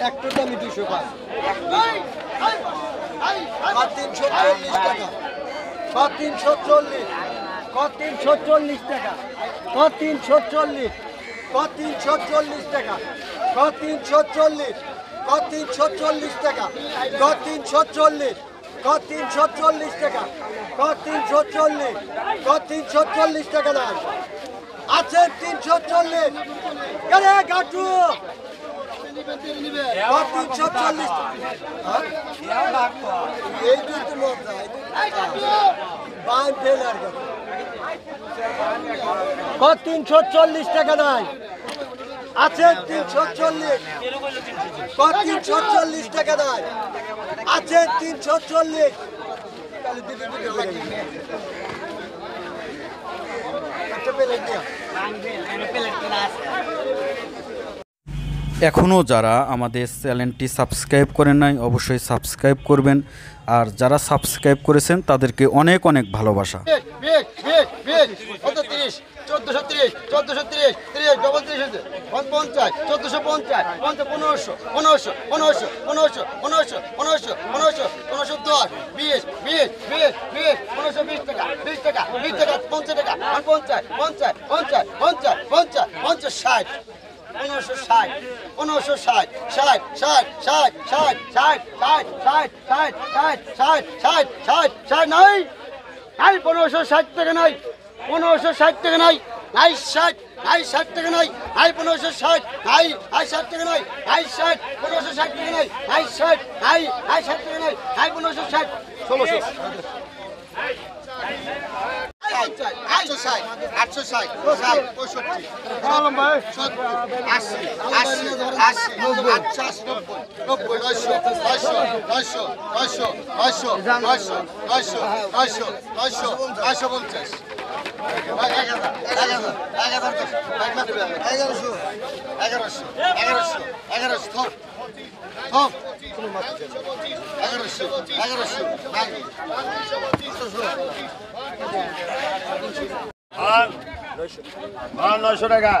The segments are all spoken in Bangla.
একটার দামই দুশো পাঁচ তিনশো চল্লিশ টাকা কত তিনশো চল্লিশ কত তিনশো চল্লিশ টাকা কত তিনশো চল্লিশ কত তিনশো টাকা কত তিনশো চল্লিশ কত তিনশো টাকা কত তিনশো চল্লিশ কত তিনশো চল্লিশ টাকা কত তিনশো চল্লিশ কত তিনশো চল্লিশ টাকা নাই আছে তিনশো চল্লিশ তিনশো চল্লিশ টাকা নাই? আছে তিনশো চল্লিশ। কত তিনশো চল্লিশ টাকা নাই? আছে তিনশো চল্লিশ। একটা পেলে দিয়া এখনও যারা আমাদের চ্যানেলটি সাবস্ক্রাইব করেন নাই, অবশ্যই সাবস্ক্রাইব করবেন। আর যারা সাবস্ক্রাইব করেছেন, তাদেরকে অনেক অনেক ভালোবাসা। তিরিশ, চোদ্দশো তিরিশ ডবল পঞ্চাশ পঞ্চাশ পনেরোশো পনেরোশো পনেরোশো টাকা পঞ্চাশ টাকা পঞ্চাশ পঞ্চাশ পঞ্চাশ পঞ্চাশ পঞ্চাশ পঞ্চাশ, ষাট। পনেরোশো ষাট পনেরোশো ষাট ষাট ষাট ষাট ষাট ষাট ষাট ষাট ষাট ষাট ষাট ষাট ষাট ষাট নাই নাই পনেরোশো ষাট টাকা নাই পনেরোশো ষাট টাকা নাই নাই ষাট নাই ষাট টাকা নাই নাই পনেরোশো ষাট নাই নাই ষাট টাকা নাই নাই ষাট পনেরোশো ষাট টাকা নাই নাই ষাট নাই নাই ষাট টাকা নাই নাই পনেরোশো ষাট ষোলোশো আটশো ষাট আটশো ষাট ষাট পঁয়ষট্টি আশি আশি আশি আটশো নব্বই নব্বই নয়শো নয়শো নয়শো নয়শো নয়শো নয়শো নয়শো নয়শো নয়শো পঞ্চাশ এগারোশো এগারোশো এগারোশো এগারোশো এগারোশো এগারোশো কর নয়শো টাকা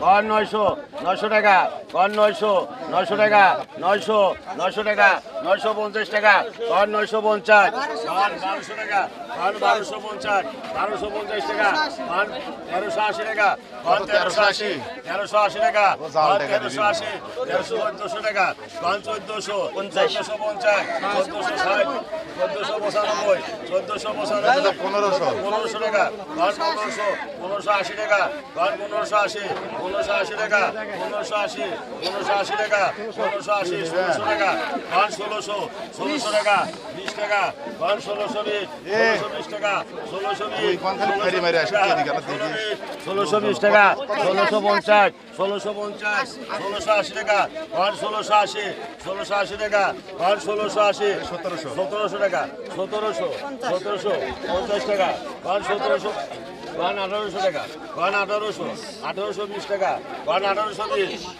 কর নয়শো নয়শো টাকা কর নয়শো নয়শো টাকা নয়শো নয়শো টাকা নয়শো পঞ্চাশ টাকা কর নয়শো পঞ্চাশ। কর বারোশো টাকা কর বারোশো পঞ্চাশ বারোশো পঞ্চাশ টাকা কর তেরোশো আশি টাকা কর তেরোশো আশি। তেরোশো আশি টাকা কর তেরোশো আশি তেরোশো চোদ্দশো টাকা কর চোদ্দশো চোদ্দশো পঞ্চাশ চোদ্দশো ষাট চোদ্দশো পঁচানব্বই চোদ্দশো পঁচানব্বই পনেরোশো। পনেরোশো টাকা কর পনেরোশো পনেরোশো আশি টাকা কর পনেরোশো আশি পনেরোশো আশি টাকা পনেরোশো আশি পনেরোশো আশি টাকা পনেরোশো আশি ষোলোশো টাকা কর ষোলোশো ষোলোশো টাকা বিশ টাকা কর ষোলোশো ষোলোশো বিশ টাকা ষোলোশো ষোলোশো বিশ টাকা ষোলোশো পঞ্চাশ ষোলোশো পঞ্চাশ ষোলোশো আশি টাকা কর ষোলোশো আশি ষোলোশো আশি টাকা কর ষোলোশো আশি সতেরোশো। সতেরোশো টাকা সতেরোশো সতেরোশো পঞ্চাশ টাকা কর সতেরোশো ওয়ান আঠারোশো টাকা। ওয়ান আঠারোশো আঠারোশো বিশ টাকা। ওয়ান আঠারোশো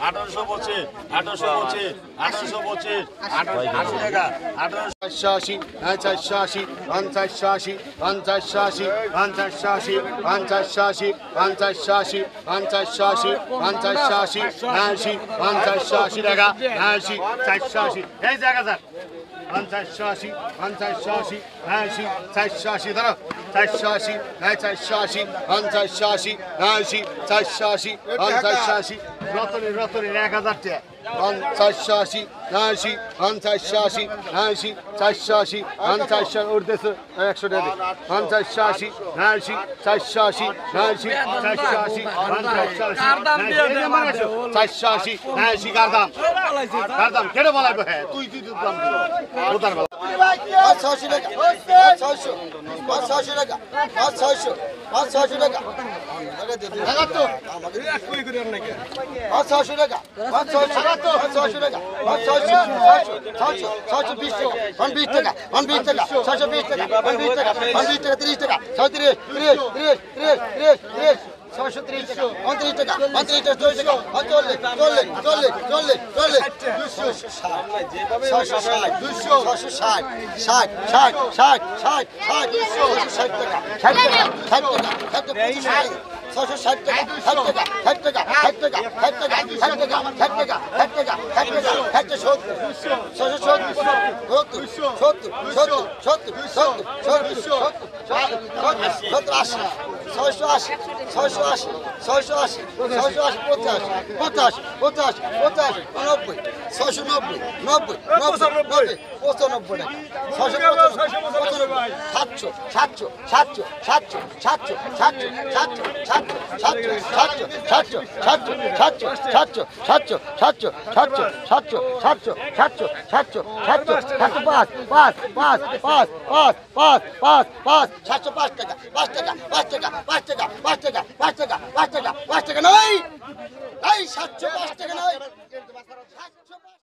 আঠারোশো পঁচিশ আঠারোশো পঁচিশ আঠারোশো পঁচিশ, আঠারোশো আশি আঠারোশো চারশো আশি চারশো আশি পঞ্চাশশো আশি পঞ্চাশশো আশি পঞ্চাশশো আশি পঞ্চাশশো আশি আশি পঞ্চাশশো আশি আশি পঞ্চাশশো আশি টাকা আশি, চারশো আশি। এই জায়গা স্যার। পঞ্চাশশো আশি পঞ্চাশশো আশি আশি চারশো আশি ধরো। চারশো আশি হ্যাঁ চারশো আশি পঞ্চাশশো আশি আশি চারশো আশি পঞ্চাশশো আশি। রতনের রতনের এক হাজার টাকা। Antaşşaşi, Naşi, Antaşşaşi, Naşi, Taşşaşi, Antaşşaşi, Urdası, Ekşo dedi. Antaşşaşi, Naşi, Taşşaşi, Naşi, Taşşaşi, Antaşşaşi, Kardam diyor ne var? Taşşaşi, Naşi, Kardam. Kardam, kere balay bu he. Duy, duy, duy, duy. Buradan balay. পাঁচ ছয়শো টাকা পাঁচ ছয়শো পাঁচ ছয়শো টাকা পাঁচ ছয়শো পাঁচ ছয়শো টাকা পাঁচ ছয়শো টাকা পাঁচ ছয়শো টাকা পাঁচ ছশো টাকা ছশো ছশো ছশো বিশ টাকা পাঁচ বিশ টাকা পাঁচ বিশ টাকা ছশো বিশ টাকা পাঁচ বিশ টাকা পাঁচ বিশ টাকা তিরিশ টাকা ছয় তিরিশ তিরিশ তিরিশ তিরিশ তিরিশ তিরিশ ছশো তিরিশ টাকা পঁয়ত্রিশ টাকা পঁয়ত্রিশ টাকা চল্লিশ টাকা চল্লিশ চল্লিশ ছশো ষাট টাকা ষাট টাকা ষাট টাকা ষাট টাকা ষাট টাকা ষাট টাকা ষাট টাকা ষাট টাকা ষাট টাকা ষাট ছশো সত্তর সত্তর সত্তর সত্তর সত্তর সত্তর সত্তর সত্তর আশি ছয়শো আশি ছয়শো আশি ছয়শো আশি ছয়শো আশি পঞ্চাশ পঞ্চাশ পঞ্চাশ পঞ্চাশ নব্বই ছয়শো নব্বই নব্বই নব্বই নব্বই পঁচানব্বই টাকা ছয়শো পঁচানব্বই সাতশো সাতশো সাতশো সাতশো সাতশো সাতশো সাতশো সাতশো টাকা নয় এই সাতশো পাঁচ টাকা নয়